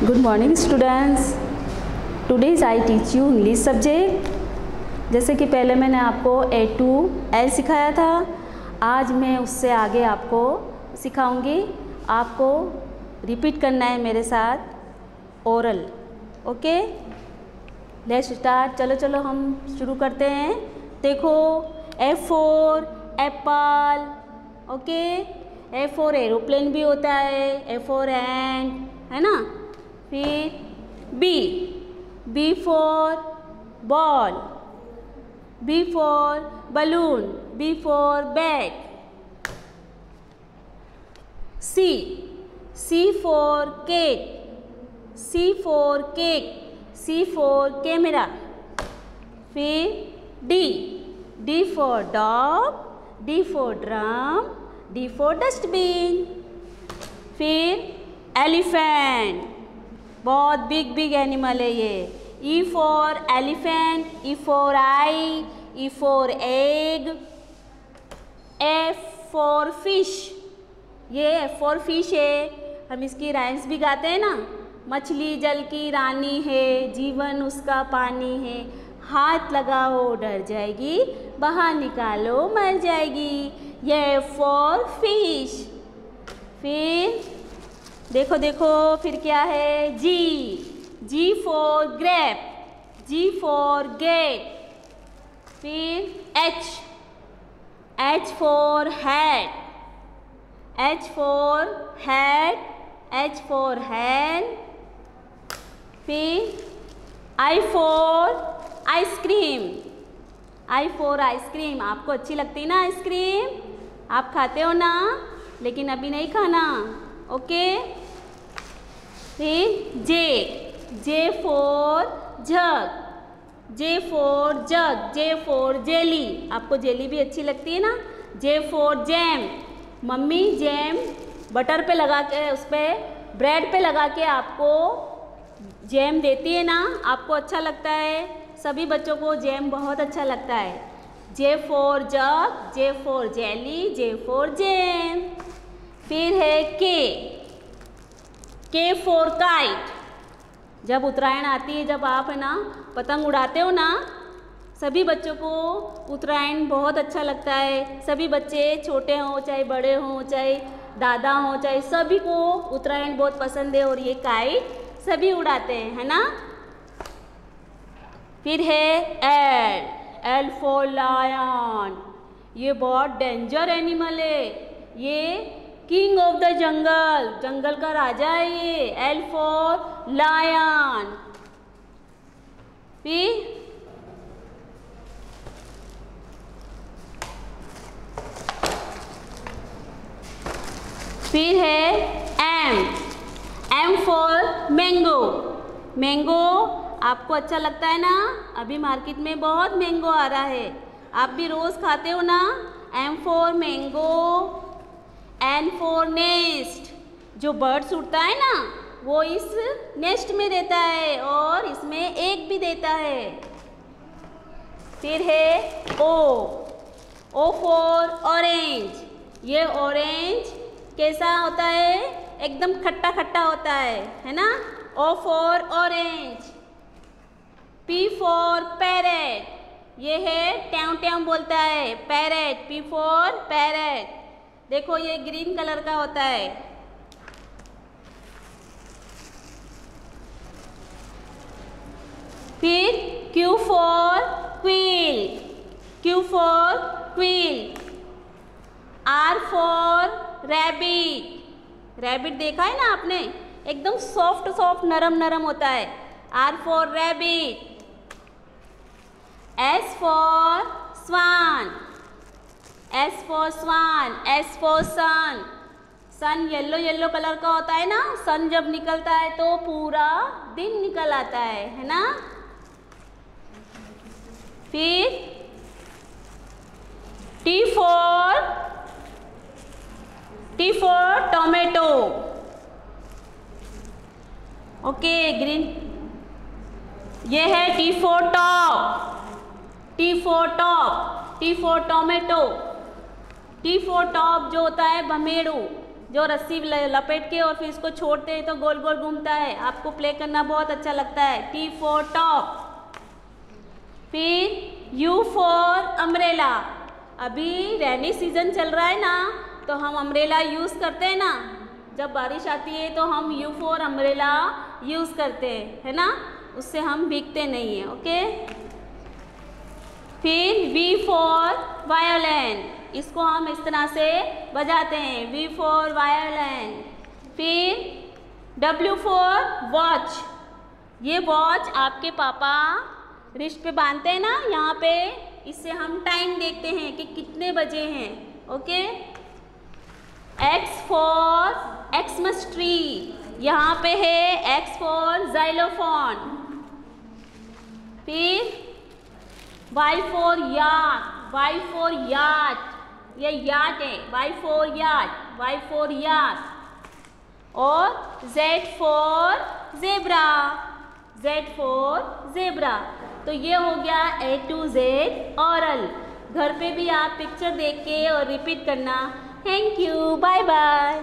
Good morning, students. Today I teach you English subject. जैसे कि पहले मैंने आपको ए टू एल सिखाया था, आज मैं उससे आगे आपको सिखाऊँगी। आपको रिपीट करना है मेरे साथ ओरल ओके लेट्स स्टार्ट चलो चलो, हम शुरू करते हैं। देखो A for apple okay A for aeroplane भी होता है ए फोर एंड है ना? फिर B B for ball B for balloon B for bag C C for cake C for cake C for camera फिर D D for dog D for drum D for dustbin फिर elephant बहुत big big animal है ये। E for elephant E for eye E for egg F for fish ये F for fish है। हम इसकी rhymes भी गाते हैं ना। मछली जल की रानी है, जीवन उसका पानी है। हाथ लगाओ, डर जाएगी, बाहर निकालो, मर जाएगी। ये फॉर फ़िश फिर देखो देखो, फिर क्या है? G G for grape G for gate. फिर H H for head H for head H for hand. फिर I for ice cream I for ice cream आपको अच्छी लगती है ना आइसक्रीम आप खाते हो ना? लेकिन अभी नहीं खाना। ओके फिर J J for jug J for jug J for jelly आपको जेली भी अच्छी लगती है ना? J for jam mummy jam butter पे लगा के उस पर ब्रेड पे लगा के आपको जैम देती है ना? आपको अच्छा लगता है? सभी बच्चों को जैम बहुत अच्छा लगता है। J for jug J for jelly J for jam फिर है के के फोर काइट। जब उत्तरायण आती है, जब आप है ना, पतंग उड़ाते हो ना, सभी बच्चों को उत्तरायण बहुत अच्छा लगता है। सभी बच्चे छोटे हों, चाहे बड़े हों, चाहे दादा हों, चाहे सभी को उत्तरायण बहुत पसंद है और ये काइट सभी उड़ाते हैं, है ना? फिर है एल। L for lion. ये बहुत डेंजर एनिमल है। ये किंग ऑफ़ द जंगल। जंगल का राजा है ये एल फॉर लायन फिर फिर है M M for mango mango आपको अच्छा लगता है ना? अभी मार्केट में बहुत मैंगो आ रहा है। आप भी रोज़ खाते हो ना? M for mango N for nest जो बर्ड्स उड़ता है ना, वो इस नेस्ट में देता है और इसमें एक भी देता है। फिर है ओ। O for orange. ये ऑरेंज कैसा होता है? एकदम खट्टा खट्टा होता है है ना? O for orange. P for parrot. ये है ट्याव ट्याव बोलता है, पैरेट। P for parrot. देखो, ये ग्रीन कलर का होता है। फिर Q for quill Q for quill R for rabbit rabbit देखा है ना आपने? एकदम सॉफ्ट सॉफ्ट नरम नरम होता है। R for rabbit S for swan S for swan S for sun sun yellow yellow colour का होता है ना? सन जब निकलता है तो पूरा दिन निकल आता है है ना? फिर T for T for tomato okay green ये है T for top T for top T for tomato T for top जो होता है, भमेड़ू, जो रस्सी लपेट के और फिर इसको छोड़ते हैं तो गोल गोल घूमता है। आपको प्ले करना बहुत अच्छा लगता है। टी फोर टॉप फिर यू फोर अम्ब्रेला अभी रेनी सीज़न चल रहा है ना तो हम अम्ब्रेला यूज़ करते हैं ना। जब बारिश आती है तो हम यू फोर अम्ब्रेला यूज़ करते हैं, है ना? उससे हम भीगते नहीं हैं ओके फिर वी फोर वायोलेन इसको हम इस तरह से बजाते हैं. वी फोर वायोलेन फिर डब्ल्यू फोर वॉच ये वॉच आपके पापा रिस्ट पे बांधते हैं ना? यहाँ पे इससे हम टाइम देखते हैं कि कितने बजे हैं. Okay X for Xmas tree यहाँ पे है एक्स फोर जाइलोफोन फिर Y for yacht Y for yacht ये याट है Y for yacht Y for yacht और Z for zebra Z for zebra तो ये हो गया ए टू जेड औरल घर पे भी आप पिक्चर देख के और रिपीट करना. Thank you bye bye